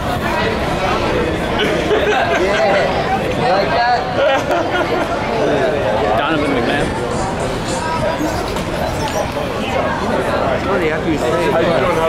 You like that? Donovan McMahon. Funny after you say